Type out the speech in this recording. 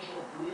people. who